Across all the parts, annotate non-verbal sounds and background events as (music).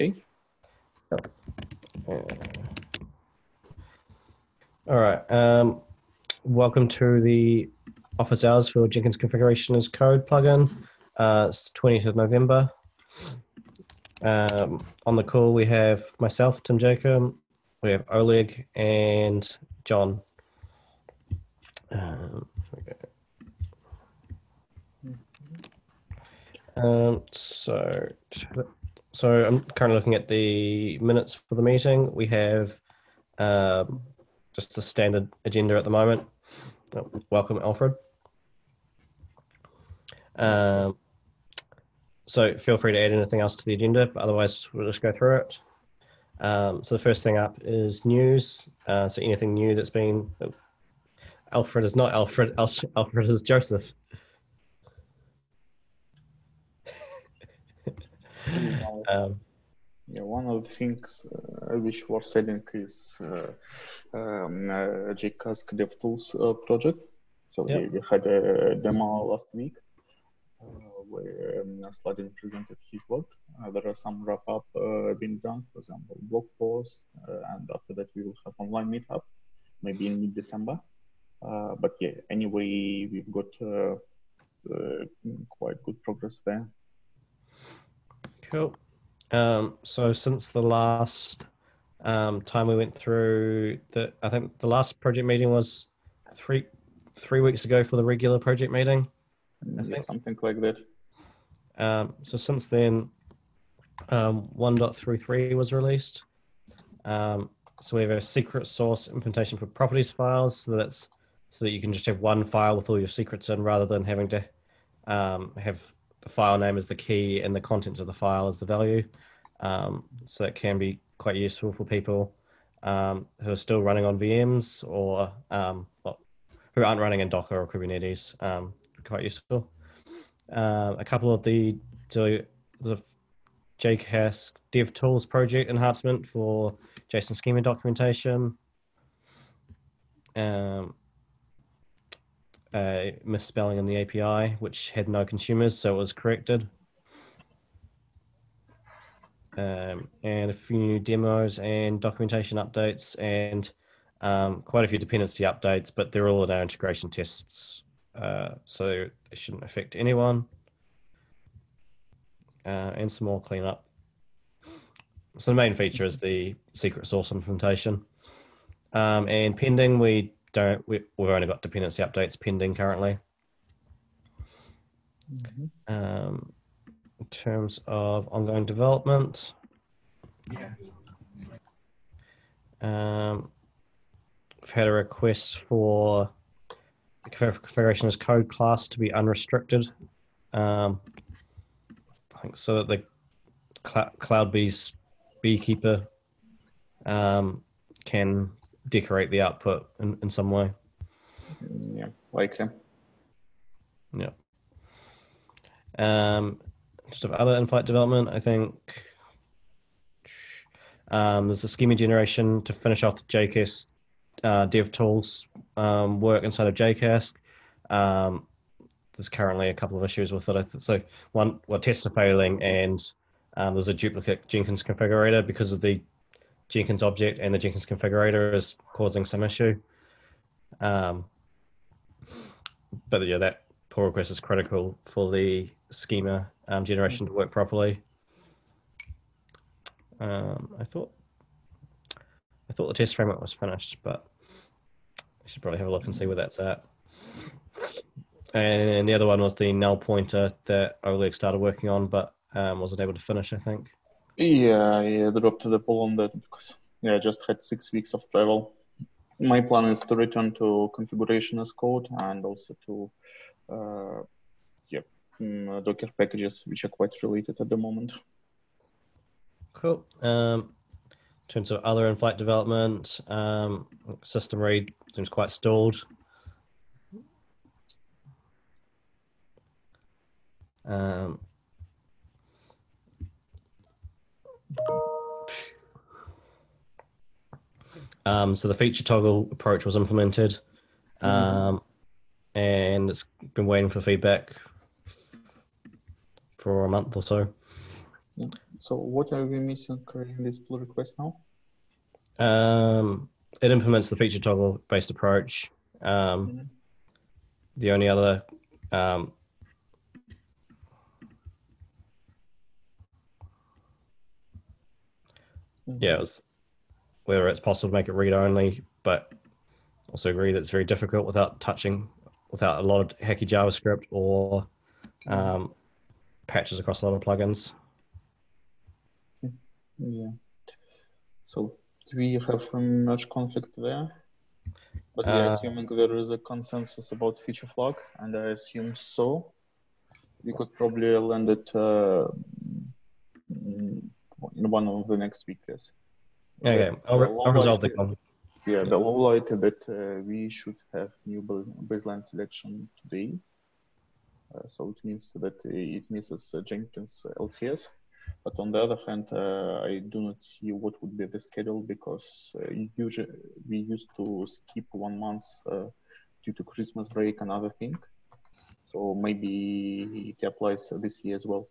Okay. Uh, All right. Um, welcome to the office hours for Jenkins Configuration as Code plugin. Uh, it's 20th of November. Um, on the call, we have myself, Tim Jacomb, we have Oleg and John. Um, um, so, so I'm currently looking at the minutes for the meeting. We have um, just a standard agenda at the moment. Oh, Welcome, Alfred. Um, so feel free to add anything else to the agenda, but otherwise we'll just go through it. Um, so the first thing up is news. Uh, so anything new that's been. oh, Alfred is not Alfred. Al- Alfred is Joseph. (laughs) Um, Yeah, one of the things uh, which we're selling is uh, um, uh, JCasC DevTools uh, project. So we, we had a demo last week uh, where um, Sladyn presented his work. Uh, there are some wrap up uh, being done, for example, blog posts, uh, and after that we will have online meetup, maybe in mid December. Uh, but yeah, anyway, we've got uh, uh, quite good progress there. Cool. Um, so since the last um, time we went through the, I think the last project meeting was three three weeks ago for the regular project meeting. I Yeah, something like that. Um, so since then, um, 1.33 was released. Um, so we have a secret source implementation for properties files. So that's so that you can just have one file with all your secrets in, rather than having to um, have the file name is the key and the contents of the file is the value. Um, so it can be quite useful for people um, who are still running on VMs or um, who aren't running in Docker or Kubernetes. Um, quite useful. Uh, a couple of the the, Dev Tools project enhancement for JSON schema documentation. Um, a misspelling in the API, which had no consumers, so it was corrected. Um, and a few new demos and documentation updates, and um, quite a few dependency updates, but they're all in our integration tests, uh, so it shouldn't affect anyone. Uh, and some more cleanup. So the main feature is the secret source implementation. Um, and pending, we don't. We, we've only got dependency updates pending currently. Um, in terms of ongoing development, um, we've had a request for the configuration as code class to be unrestricted. Um, I think so that the cl- CloudBees beekeeper um, can decorate the output in, in some way. Mm, Yeah, likely. Yeah. Um, just of other in-flight development, I think um, there's a schema generation to finish off the JCasC uh, dev tools um, work inside of JCasC. Um, there's currently a couple of issues with it. So one, well, tests are failing, and um, there's a duplicate Jenkins configurator because of the Jenkins object, and the Jenkins configurator is causing some issue. Um, but yeah, that pull request is critical for the schema um, generation to work properly. Um, I thought I thought the test framework was finished, but I should probably have a look and see where that's at. And the other one was the null pointer that Oleg started working on, but um, wasn't able to finish. I think. Yeah, yeah, dropped the ball on that because yeah, I just had six weeks of travel. My plan is to return to configuration as code and also to uh, yeah, mm, Docker packages, which are quite related at the moment. Cool. Um, in terms of other in-flight development, um, system read seems quite stalled. Um, um, so the feature toggle approach was implemented, um, and it's been waiting for feedback for a month or so. So what are we missing in this pull request now? Um, it implements the feature toggle based approach. Um, Mhm. The only other um, yeah, it was whether it's possible to make it read only, but also agree that it's very difficult without touching, without a lot of hacky JavaScript or um, patches across a lot of plugins. Yeah. So do we have a merge conflict there? But we are Uh, assuming there is a consensus about feature flag, and I assume so. We could probably land it uh, in one of the next The- yeah. I'll, the re- low I'll resolve the Yeah, the low light a bit. Uh, we should have new ba- baseline selection today. Uh, so it means that it misses uh, Jenkins LTS. But on the other hand, uh, I do not see what would be the schedule because uh, usually we used to skip one month uh, due to Christmas break and other thing. So maybe it applies this year as well.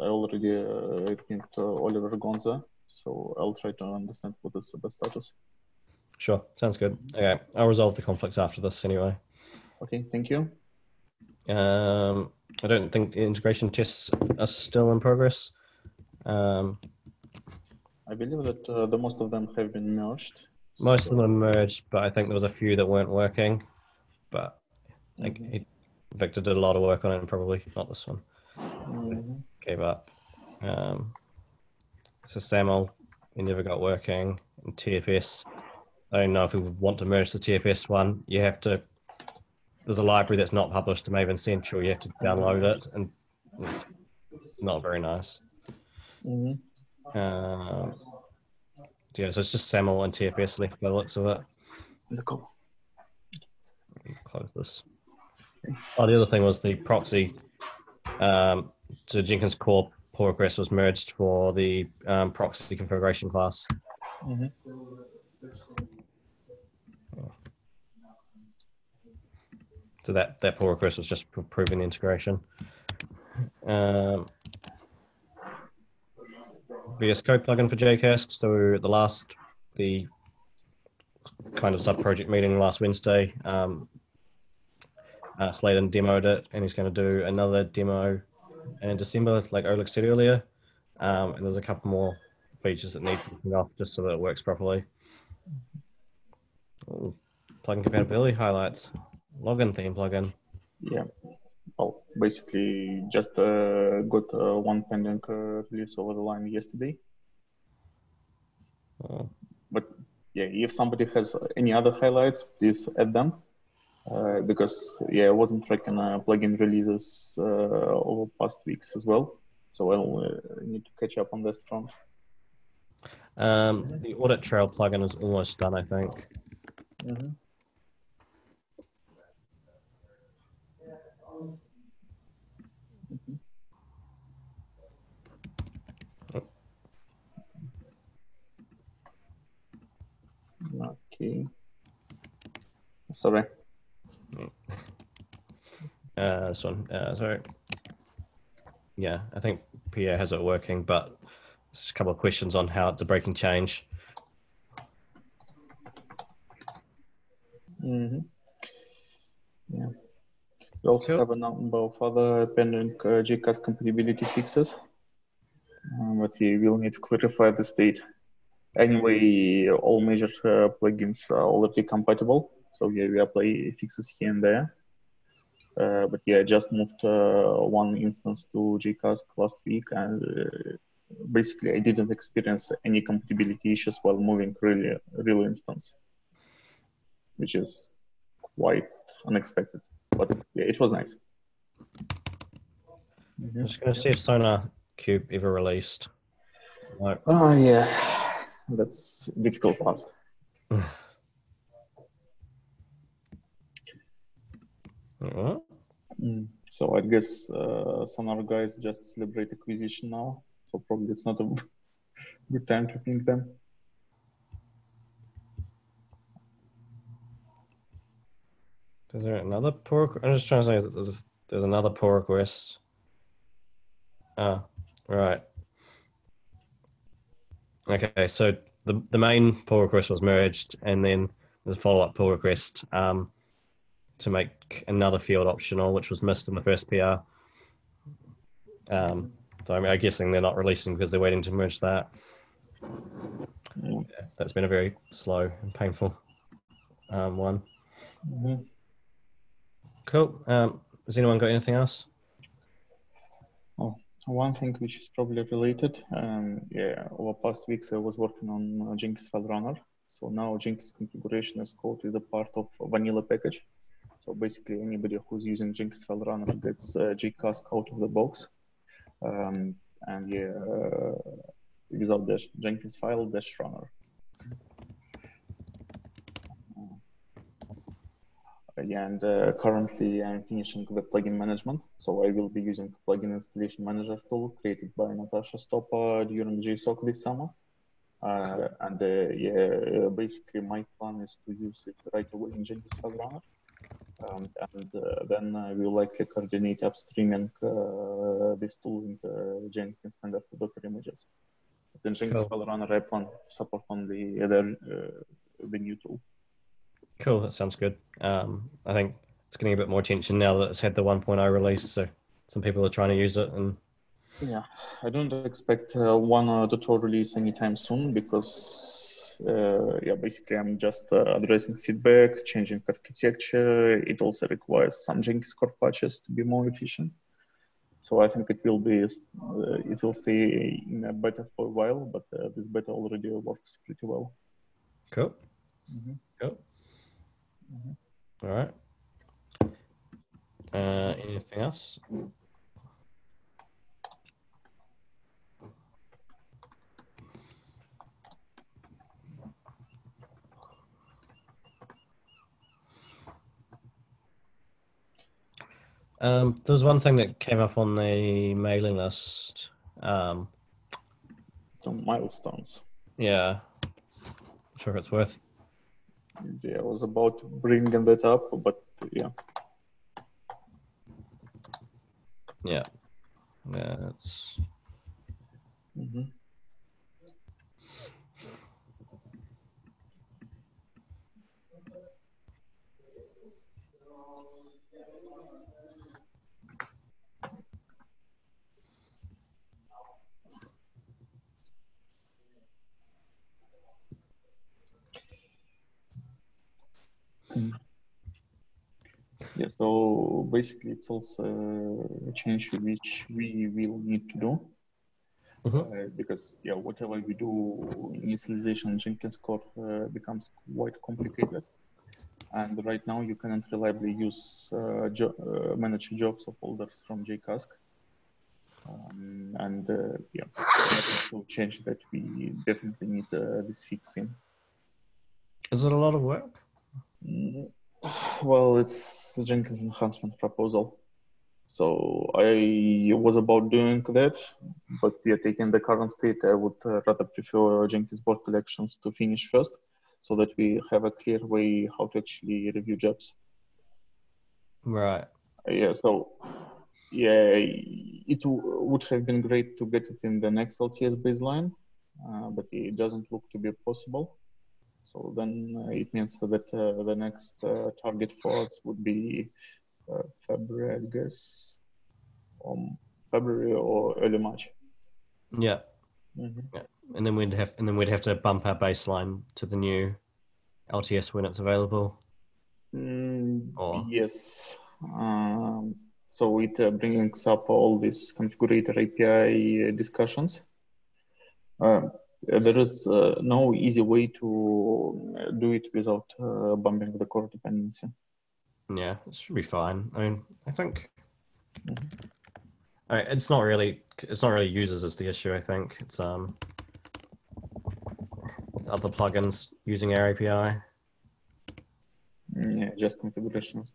I already uh, pinged uh, Oliver Gondža, so I'll try to understand what is the status. Sure, sounds good. Okay, I'll resolve the conflicts after this anyway. Okay, thank you. Um, I don't think the integration tests are still in progress. Um, I believe that uh, the most of them have been merged. most of them are merged, but I think there was a few that weren't working. But I think Mhm. Victor did a lot of work on it, and probably not this one. Mhm. Gave up. Um, so SAML, he never got working. And TFS, I don't know if we would want to merge the TFS one. You have to. There's a library that's not published to Maven Central. You have to download it, and it's not very nice. Mhm. Um, yeah, so it's just SAML and TFS left by the looks of it. Cool. Close this. Oh, the other thing was the proxy um, to Jenkins core pull request was merged for the um, proxy configuration class. Mhm. So that, that pull request was just for proving the integration. Um, VS Code plugin for JCasC. So the last, the kind of sub project meeting last Wednesday, um, uh, Sladyn demoed it and he's going to do another demo in December, like Oleg said earlier. Um, and there's a couple more features that need looking off just so that it works properly. Ooh, plugin compatibility highlights, login theme plugin. Yeah. Well, basically, just uh, got uh, one pending uh, release over the line yesterday. Oh, But yeah, if somebody has any other highlights, please add them. Uh, because yeah, I wasn't tracking uh, plugin releases uh, over past weeks as well, so I'll uh, need to catch up on this front. Um, the audit trail plugin is almost done, I think. Mhm. Mhm. Okay. Sorry. Uh, this one, uh, sorry. Yeah, I think PA has it working, but there's a couple of questions on how it's a breaking change. hmm Yeah. We also Cool. have a number of other pending uh, JCasC compatibility fixes, um, but we will need to clarify the state. Anyway, all major uh, plugins are already compatible, so yeah, we apply fixes here and there. Uh, but yeah, I just moved uh, one instance to JCasC last week, and uh, basically I didn't experience any compatibility issues while moving really real instance, which is quite unexpected. But yeah, it was nice. I'm just going to see if Sonar Cube ever released. No. Oh yeah, that's difficult part. (sighs) Alright. Mm. So I guess uh, some other guys just celebrate acquisition now. So probably it's not a (laughs) good time to ping them. Is there another pull request? I'm just trying to say there's, there's another pull request. Ah, right. Okay, so the the main pull request was merged, and then there's a follow up pull request um, to make another field optional, which was missed in the first PR. Um, so I mean, I'm guessing they're not releasing because they're waiting to merge that. Yeah. That's been a very slow and painful um, one. Mhm. Cool. Um, has anyone got anything else? One thing which is probably related, um, yeah, over past weeks I was working on uh, Jenkinsfile Runner. So now Jenkins configuration as code is a part of a vanilla package. So basically anybody who's using Jenkinsfile Runner gets uh, out of the box. Um, and yeah, uh, without dash Jenkins file dash runner. Yeah, and uh, currently I'm finishing the plugin management. So I will be using plugin installation manager tool created by Natasha Stopa during GSoC this summer. Uh, and uh, yeah, uh, basically my plan is to use it right away in Jenkinsfile Runner. Um, and uh, then I will likely coordinate upstreaming uh, this tool into Jenkins standard Docker images. In Jenkins Cool. file runner, I plan to support on the other uh, the new tool. Cool. That sounds good. Um, I think it's getting a bit more attention now that it's had the 1.0 release. So some people are trying to use it, and Yeah, I don't expect uh, one uh, tutorial release anytime soon because, yeah, basically I'm just uh, addressing feedback, changing architecture. It also requires some Jenkins core patches to be more efficient. So I think it will be, uh, it will stay in a beta for a while, but uh, this beta already works pretty well. cool. Mhm. Cool. Mhm. All right. Uh, anything else? Um, there was one thing that came up on the mailing list. Um, Some milestones. yeah, not sure it's worth. Yeah, I was about bringing that up, but yeah. Yeah, yeah, it's Mhm. Yeah, so basically it's also a change which we will need to do Mhm. uh, because yeah, whatever we do, initialization Jenkins core uh, becomes quite complicated. And right now you cannot reliably use uh, jo- uh, manage jobs of folders from JCasC. Um, and uh, yeah, to change that, we definitely need uh, this fixing. is it a lot of work? Mm, Well, it's a Jenkins enhancement proposal. So I was about doing that, but yeah, taking the current state, I would uh, rather prefer Jenkins board collections to finish first, so that we have a clear way how to actually review jobs. Right. Yeah, so yeah, it w- would have been great to get it in the next LTS baseline, uh, but it doesn't look to be possible. So then uh, it means that uh, the next uh, target for us would be uh, February, I guess, um, February or early March. Yeah, Mhm. and then we'd have and then we'd have to bump our baseline to the new LTS when it's available. Mm, Or- Yes. Um, so it uh, brings up all these configurator API discussions. Uh, there is uh, no easy way to uh, do it without uh, bumping the core dependency. Yeah, it should be fine. I mean, I think Mhm. I it's not really it's not really users is the issue. I think it's um other plugins using our API. Mm, Yeah, just configurations.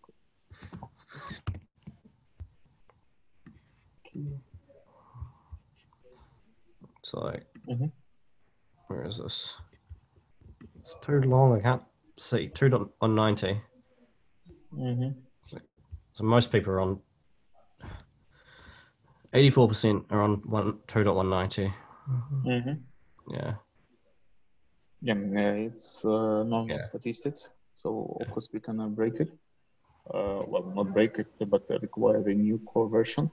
Okay. So like, Mhm. Where is this? It's too long. I can't see two dot on ninety. Mhm. So most people are on. Eighty-four percent are on one two dot one ninety. Mhm. Yeah, Yeah, uh, it's uh, normal Yeah. statistics. So of course we can uh, break it. Uh, well, not break it, but uh, require a new core version.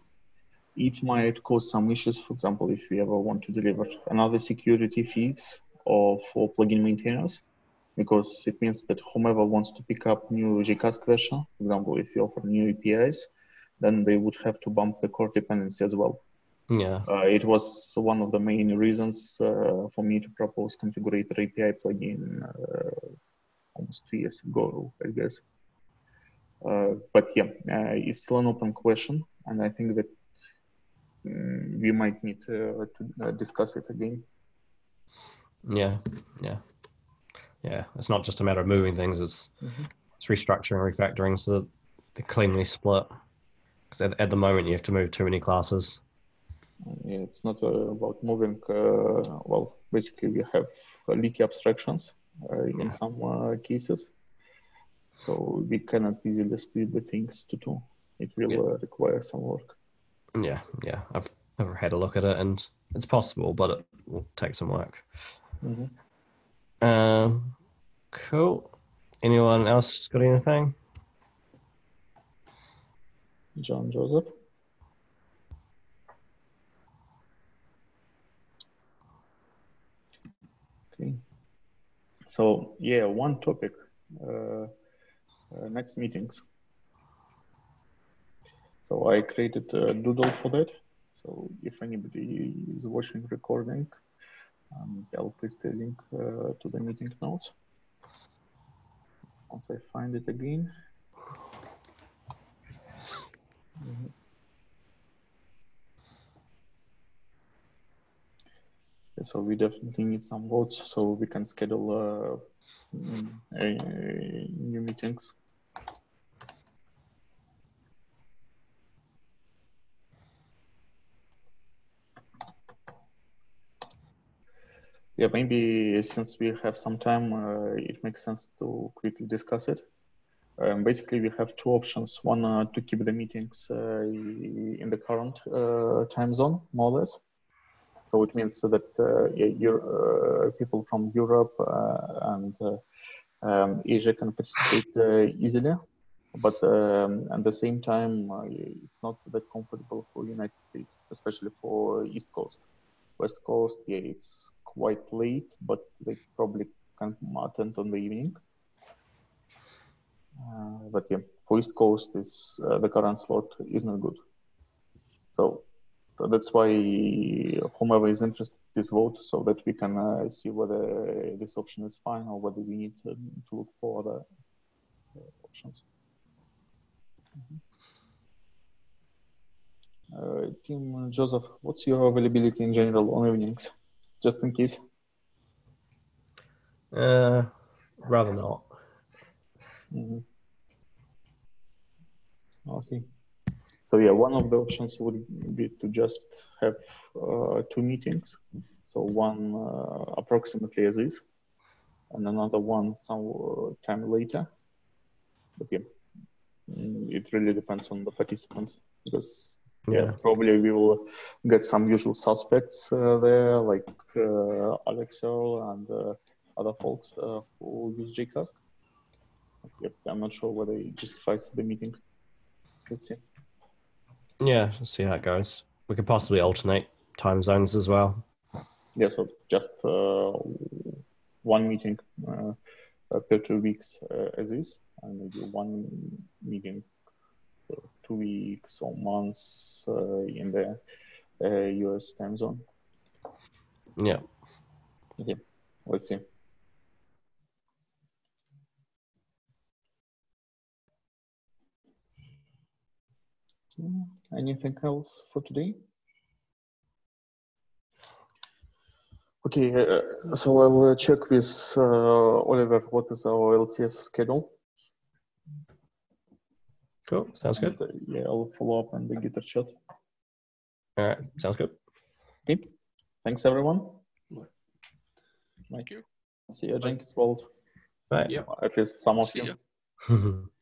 It might cause some issues. For example, if we ever want to deliver another security fix or for plugin maintainers, because it means that whomever wants to pick up new JCasC version, for example, if you offer new APIs, then they would have to bump the core dependency as well. Yeah. Uh, it was one of the main reasons uh, for me to propose configurator API plugin uh, almost two years ago, I guess. Uh, but yeah, uh, it's still an open question, and I think that we might need uh, to uh, discuss it again. Yeah. Yeah. Yeah. It's not just a matter of moving things, it's Mhm. it's restructuring, refactoring so that they're cleanly split. Because at, at the moment you have to move too many classes. Yeah, It's not uh, about moving. Uh, well, basically, we have uh, leaky abstractions uh, in Yeah. some uh, cases, so we cannot easily split the things to two. It will Yeah. uh, require some work. Yeah, yeah. I've never had a look at it and it's possible, but it will take some work. Mhm. Um, cool. Anyone else got anything? John Joseph. Okay. So yeah, one topic. Uh, uh, next meetings. So I created a doodle for that. So if anybody is watching recording, um, I'll paste the link uh, to the meeting notes. Once I find it again. Mhm. Okay, So we definitely need some votes so we can schedule uh, mm, uh, new meetings. Yeah, maybe since we have some time, uh, it makes sense to quickly discuss it. Um, basically, we have two options. One, uh, to keep the meetings uh, in the current uh, time zone, more or less. So it means that uh, uh, people from Europe and um, Asia can participate easily. But um, at the same time, it's not that comfortable for United States, especially for East Coast. West Coast, yeah, it's quite late, but they probably can attend on the evening. Uh, but yeah, for East Coast, is uh, the current slot is not good. So, so that's why whomever is interested, please vote so that we can uh, see whether this option is fine or whether we need to, to look for other uh, options. Uh, Tim Joseph, what's your availability in general on evenings, just in case? Uh, rather not. Mhm. Okay. So yeah, one of the options would be to just have uh, two meetings. So one uh, approximately as is, and another one some uh, time later. But yeah, mm, it really depends on the participants because yeah, Yeah. probably we will get some usual suspects uh, there, like uh, Alex Earl and uh, other folks uh, who use JCasC. Yep, I'm not sure whether it justifies the meeting. Let's see. Yeah, let's see how it goes. We could possibly alternate time zones as well. Yeah, so just uh, one meeting uh, uh, per two weeks uh, as is, and maybe one meeting for two weeks or months uh, in the uh, US time zone. Yeah. Okay, let's see. Anything else for today? Okay, uh, so I'll uh, check with uh, Oliver what is our LTS schedule. Cool. Sounds good. And, uh, yeah, I'll follow up on the Gitter chat. All right. Sounds good. Okay, thanks everyone. Thank you. See you, Jenkins World. Bye. Yeah. At least some of See you. ya. (laughs)